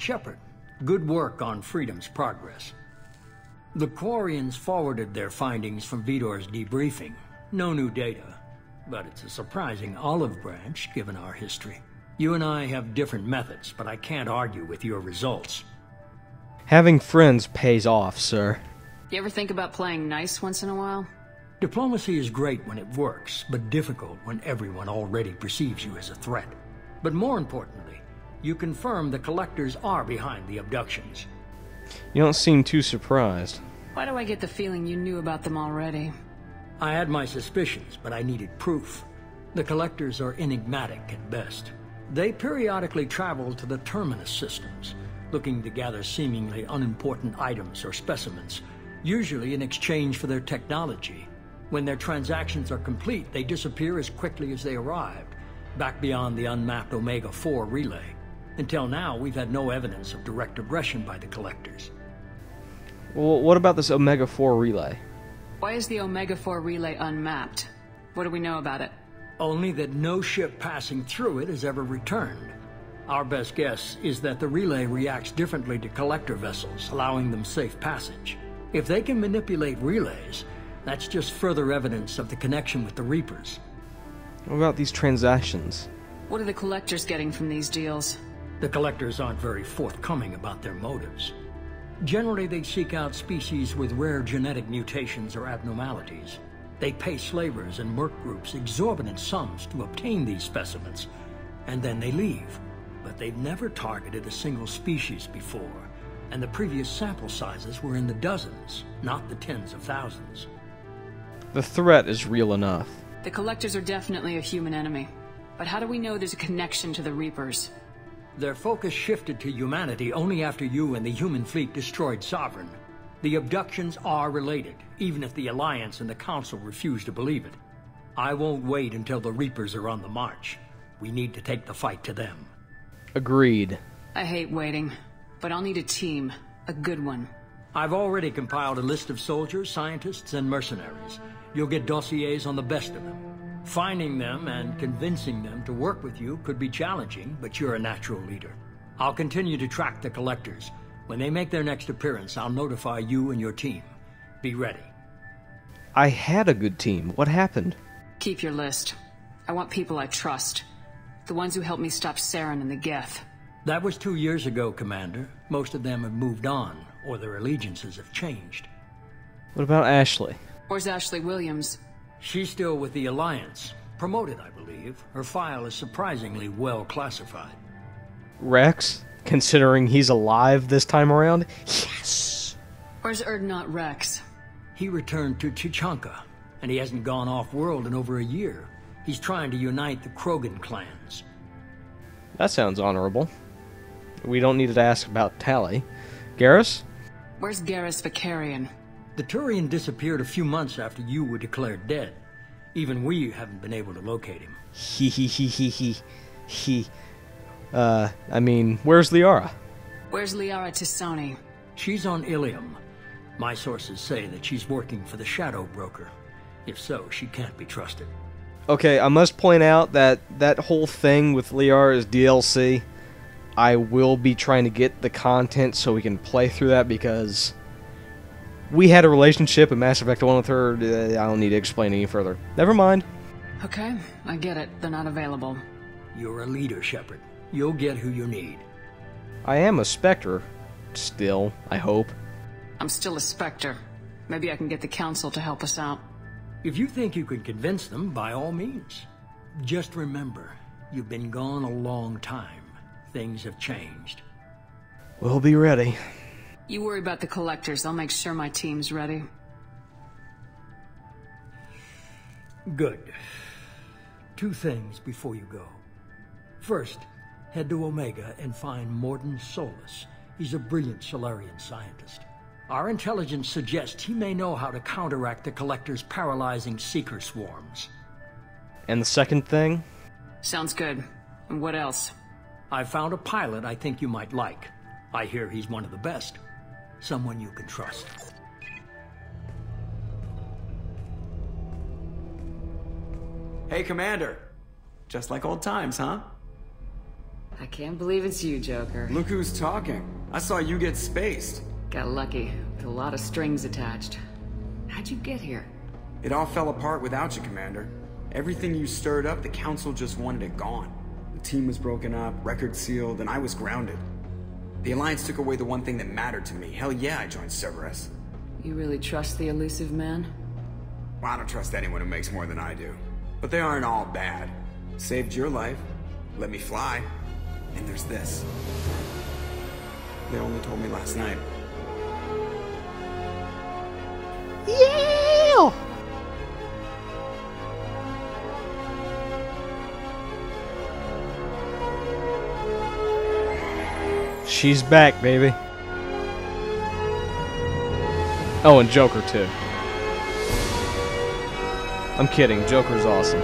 Shepard, good work on Freedom's progress. The Quarians forwarded their findings from Veetor's debriefing. No new data, but it's a surprising olive branch given our history. You and I have different methods, but I can't argue with your results. Having friends pays off, sir. You ever think about playing nice once in a while? Diplomacy is great when it works, but difficult when everyone already perceives you as a threat. But more importantly, you confirm the collectors are behind the abductions. You don't seem too surprised. Why do I get the feeling you knew about them already? I had my suspicions, but I needed proof. The collectors are enigmatic at best. They periodically travel to the terminus systems, looking to gather seemingly unimportant items or specimens, usually in exchange for their technology. When their transactions are complete, they disappear as quickly as they arrived, back beyond the unmapped Omega-4 relay. Until now, we've had no evidence of direct aggression by the collectors. Well, what about this Omega 4 relay? Why is the Omega-4 relay unmapped? What do we know about it? Only that no ship passing through it has ever returned. Our best guess is that the relay reacts differently to collector vessels, allowing them safe passage. If they can manipulate relays, that's just further evidence of the connection with the Reapers. What about these transactions? What are the collectors getting from these deals? The collectors aren't very forthcoming about their motives. Generally, they seek out species with rare genetic mutations or abnormalities. They pay slavers and merc groups exorbitant sums to obtain these specimens, and then they leave. But they've never targeted a single species before, and the previous sample sizes were in the dozens, not the tens of thousands. The threat is real enough. The collectors are definitely a human enemy. But how do we know there's a connection to the Reapers? Their focus shifted to humanity only after you and the human fleet destroyed Sovereign. The abductions are related, even if the Alliance and the Council refuse to believe it. I won't wait until the Reapers are on the march. We need to take the fight to them. Agreed. I hate waiting, but I'll need a team. A good one. I've already compiled a list of soldiers, scientists, and mercenaries. You'll get dossiers on the best of them. Finding them and convincing them to work with you could be challenging, but you're a natural leader. I'll continue to track the collectors. When they make their next appearance, I'll notify you and your team. Be ready. I had a good team. What happened? Keep your list. I want people I trust. The ones who helped me stop Saren and the Geth. That was two years ago, Commander. Most of them have moved on, or their allegiances have changed. What about Ashley? Where's Ashley Williams? She's still with the Alliance. Promoted, I believe. Her file is surprisingly well classified. Rex? Considering he's alive this time around? Yes! Where's Urdnot Rex? He returned to Tuchanka, and he hasn't gone off-world in over a year. He's trying to unite the Krogan clans. That sounds honorable. We don't need to ask about Tali. Garrus? Where's Garrus Vakarian? The Turian disappeared a few months after you were declared dead. Even we haven't been able to locate him. He he he he he he. Uh, I mean, where's Liara? Where's Liara T'Soni? She's on Ilium. My sources say that she's working for the Shadow Broker. If so, she can't be trusted. Okay, I must point out that that whole thing with Liara is DLC. I will be trying to get the content so we can play through that because we had a relationship in Mass Effect 1 with her. Uh, I don't need to explain any further. Never mind. Okay, I get it. They're not available. You're a leader, Shepard. You'll get who you need. I am a Spectre. Still, I hope. I'm still a Spectre. Maybe I can get the Council to help us out. If you think you can convince them, by all means. Just remember, you've been gone a long time. Things have changed. We'll be ready. You worry about the collectors. I'll make sure my team's ready. Good. Two things before you go. First, head to Omega and find Mordin Solus. He's a brilliant Salarian scientist. Our intelligence suggests he may know how to counteract the Collector's paralyzing Seeker swarms. And the second thing? Sounds good. And what else? I found a pilot I think you might like. I hear he's one of the best. Someone you can trust. Hey, Commander. Just like old times, huh? I can't believe it's you, Joker. Look who's talking. I saw you get spaced. Got lucky, with a lot of strings attached. How'd you get here? It all fell apart without you, Commander. Everything you stirred up, the Council just wanted it gone. The team was broken up, record sealed, and I was grounded. The Alliance took away the one thing that mattered to me. Hell yeah, I joined Cerberus. You really trust the Illusive Man? Well, I don't trust anyone who makes more than I do. But they aren't all bad. Saved your life, let me fly, and there's this. They only told me last night. Yeah! She's back, baby. Oh, and Joker, too. I'm kidding. Joker's awesome.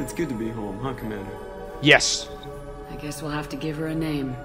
It's good to be home, huh, Commander? Yes. I guess we'll have to give her a name.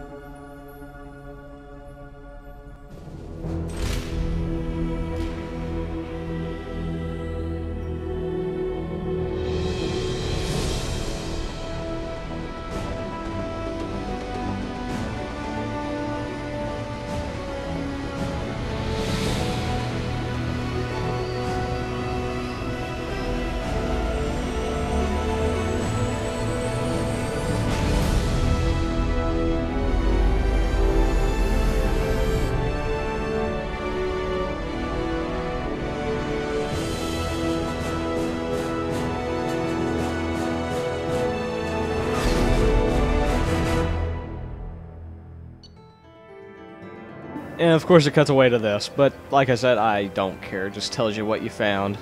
And of course it cuts away to this, but like I said, I don't care. It just tells you what you found.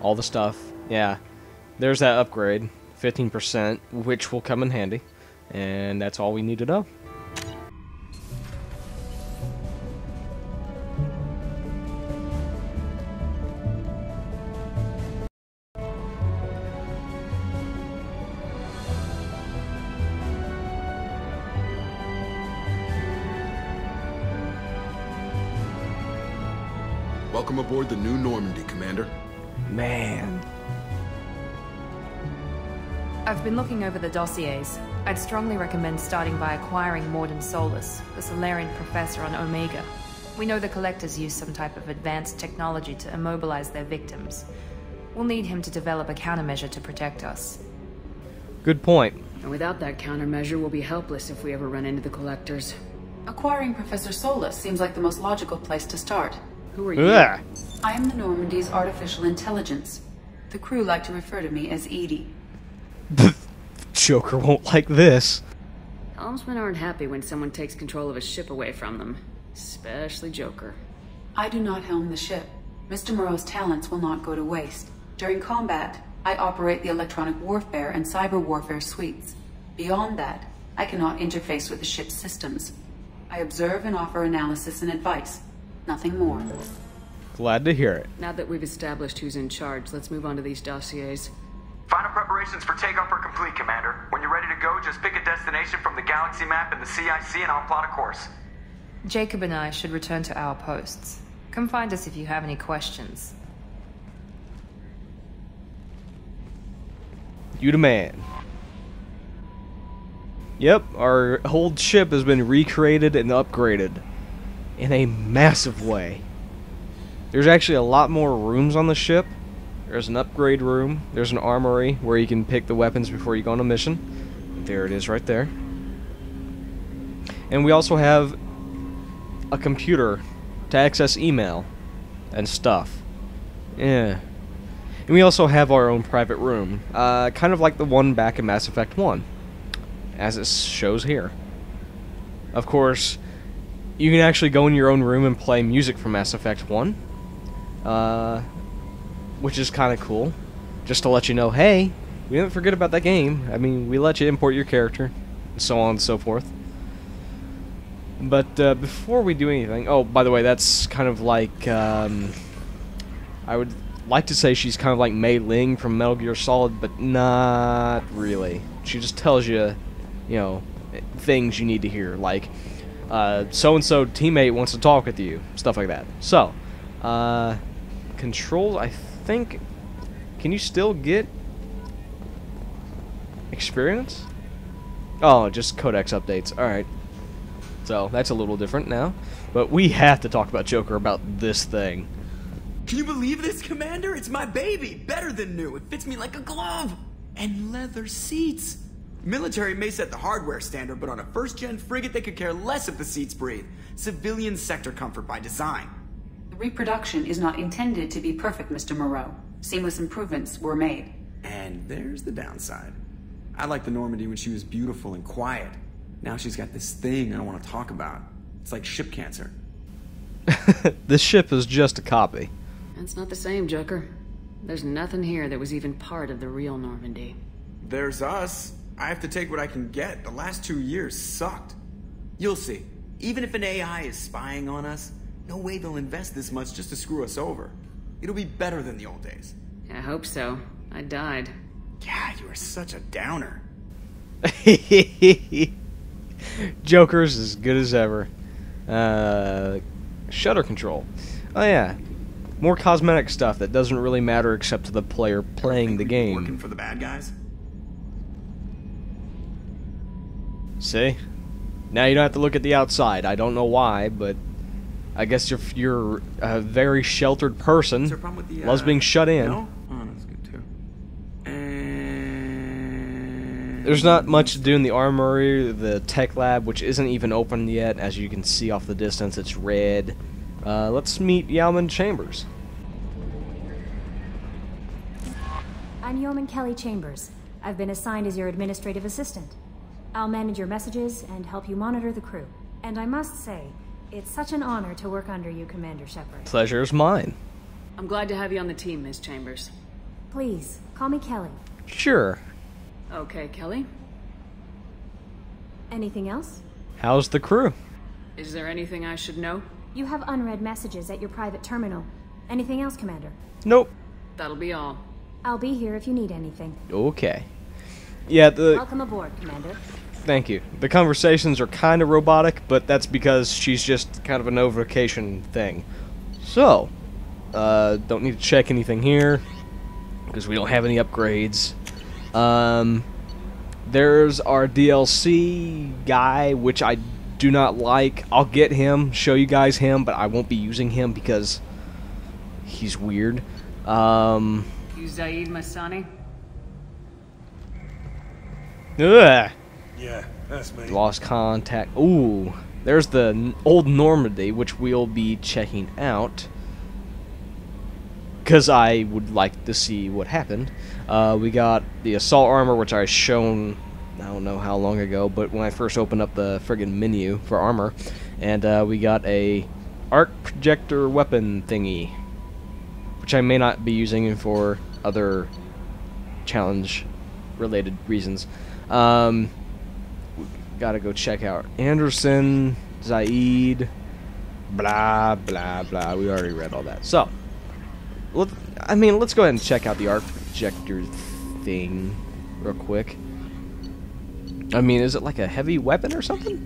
All the stuff. Yeah. There's that upgrade. 15%, which will come in handy. And that's all we need to know. Welcome aboard the new Normandy, Commander. Man. I've been looking over the dossiers. I'd strongly recommend starting by acquiring Mordin Solus, the Salarian professor on Omega. We know the Collectors use some type of advanced technology to immobilize their victims. We'll need him to develop a countermeasure to protect us. Good point. And without that countermeasure, we'll be helpless if we ever run into the Collectors. Acquiring Professor Solus seems like the most logical place to start. Who are you? Ugh. I am the Normandy's artificial intelligence. The crew like to refer to me as EDI. The Joker won't like this. Helmsmen aren't happy when someone takes control of a ship away from them. Especially Joker. I do not helm the ship. Mr. Moreau's talents will not go to waste. During combat, I operate the electronic warfare and cyber warfare suites. Beyond that, I cannot interface with the ship's systems. I observe and offer analysis and advice. Nothing more. Glad to hear it. Now that we've established who's in charge, let's move on to these dossiers. Final preparations for takeoff are complete, Commander. When you're ready to go, just pick a destination from the galaxy map and the CIC and I'll plot a course. Jacob and I should return to our posts. Come find us if you have any questions. You the man. Yep, our old ship has been recreated and upgraded in a massive way. There's actually a lot more rooms on the ship. There's an upgrade room. There's an armory where you can pick the weapons before you go on a mission. There it is right there. And we also have a computer to access email and stuff. Yeah. And we also have our own private room, uh, kind of like the one back in Mass Effect 1, as it shows here. Of course, you can actually go in your own room and play music from Mass Effect 1, uh, which is kind of cool. Just to let you know, hey, we didn't forget about that game. I mean, we let you import your character, and so on and so forth. But uh, before we do anything, oh, by the way, that's kind of like, um, I would like to say she's kind of like Mei Ling from Metal Gear Solid, but not really. She just tells you, you know, things you need to hear, like, uh, so-and-so teammate wants to talk with you, stuff like that. So, Uh, controls, I think... Can you still get... Experience? Oh, just codex updates. Alright. So, that's a little different now. But we have to talk about Joker about this thing. Can you believe this, Commander? It's my baby! Better than new. It fits me like a glove! And leather seats! Military may set the hardware standard, but on a first-gen frigate, they could care less if the seats breathe. Civilian sector comfort by design. The reproduction is not intended to be perfect, Mr. Moreau. Seamless improvements were made. And there's the downside. I liked the Normandy when she was beautiful and quiet. Now she's got this thing I don't want to talk about. It's like ship cancer. this ship is just a copy. That's not the same, Joker. There's nothing here that was even part of the real Normandy. There's us. I have to take what I can get. The last two years sucked. You'll see. Even if an AI is spying on us, no way they'll invest this much just to screw us over. It'll be better than the old days. I hope so. I died. God, you are such a downer. Joker's as good as ever. Uh, shutter control. Oh yeah, more cosmetic stuff that doesn't really matter except to the player playing the game. Working for the bad guys. See? Now you don't have to look at the outside. I don't know why, but I guess you're you're a very sheltered person. Is there a problem with the, loves uh, being shut in. No? Oh, that's good too. And There's not much to do in the armory, the tech lab, which isn't even open yet. As you can see off the distance, it's red. Uh, let's meet Yeoman Chambers. I'm Yeoman Kelly Chambers. I've been assigned as your administrative assistant. I'll manage your messages and help you monitor the crew. And I must say, it's such an honor to work under you, Commander Shepard. Pleasure is mine. I'm glad to have you on the team, Ms. Chambers. Please, call me Kelly. Sure. Okay, Kelly. Anything else? How's the crew? Is there anything I should know? You have unread messages at your private terminal. Anything else, Commander? Nope. That'll be all. I'll be here if you need anything. Okay. Yeah, the Welcome aboard, Commander. Thank you. The conversations are kind of robotic, but that's because she's just kind of a notification thing. So, uh, don't need to check anything here because we don't have any upgrades. Um, there's our DLC guy, which I do not like. I'll get him, show you guys him, but I won't be using him because he's weird. Um, You Zaeed Massani? ugh. Yeah, that's me. Lost contact. Ooh, there's the old Normandy, which we'll be checking out. Because I would like to see what happened. Uh, we got the assault armor, which I shown, I don't know how long ago, but when I first opened up the friggin' menu for armor. And uh, we got a arc projector weapon thingy, which I may not be using for other challenge related reasons. Um, gotta go check out Anderson, Zaeed, blah blah blah. We already read all that. So, let, I mean, let's go ahead and check out the arc projector thing real quick. I mean, is it like a heavy weapon or something?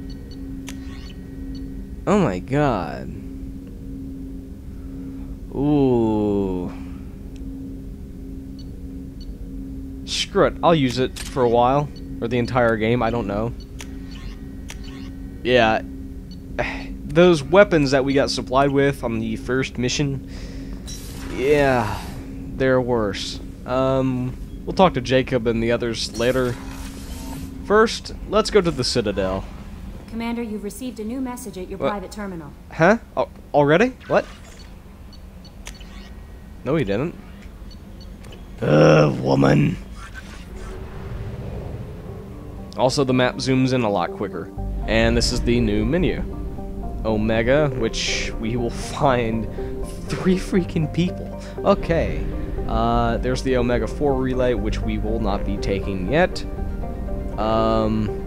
Oh my god. Ooh. Screw it. I'll use it for a while. Or the entire game. I don't know. Yeah. Those weapons that we got supplied with on the first mission. Yeah. They're worse. Um, we'll talk to Jacob and the others later. First, let's go to the Citadel. Commander, you've received a new message at your What? private terminal. Huh? Already? What? No, he didn't. Ugh, woman. Also, the map zooms in a lot quicker. And this is the new menu. Omega, which we will find three freaking people. Okay. Uh, there's the Omega 4 relay, which we will not be taking yet. Um,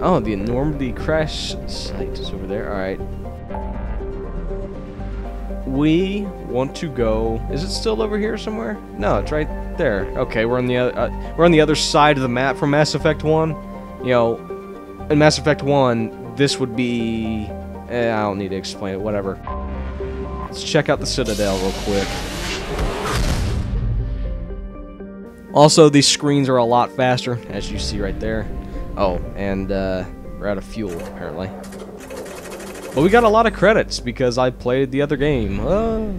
Oh, the Normandy crash site is over there. All right. We want to go. Is it still over here somewhere? No, it's right there. Okay, we're on the other. Uh, we're on the other side of the map from Mass Effect One. You know, in Mass Effect One, this would be. Eh, I don't need to explain it. Whatever. Let's check out the Citadel real quick. Also, these screens are a lot faster, as you see right there. Oh, and uh, we're out of fuel, apparently. But we got a lot of credits because I played the other game. Oh.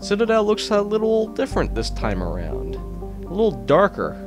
Citadel looks a little different this time around. A little darker.